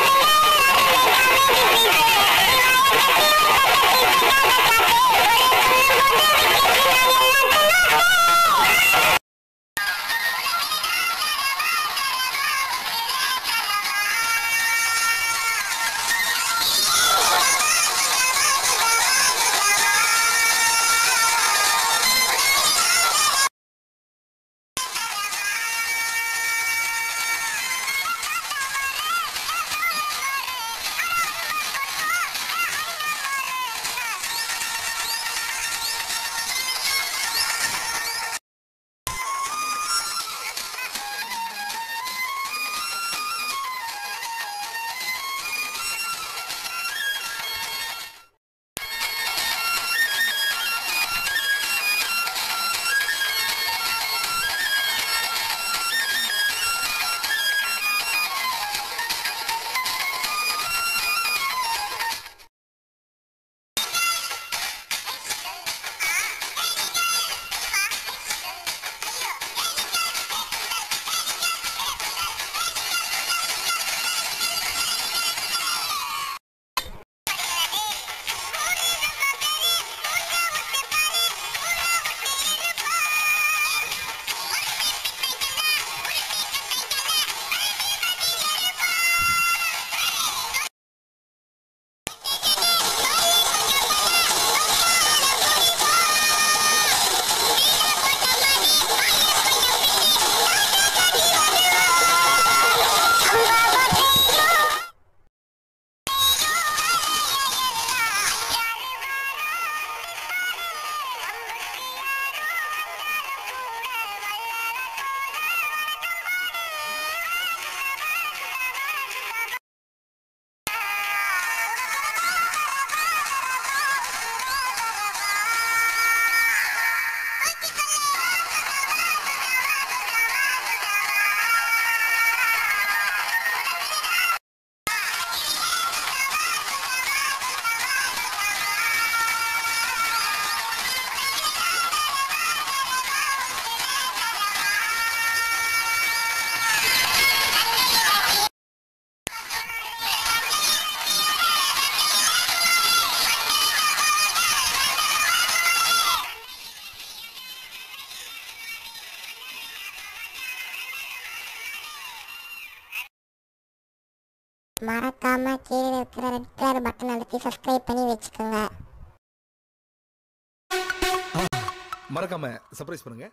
I'm gonna go get. மறக்காம கீழே இருக்கிற ரெட் கலர் பட்டன் அழுத்தி சப்ஸ்கிரைப் பண்ணி வச்சுக்கோங்க. மறக்காம சர்ப்ரைஸ் பண்ணுங்க.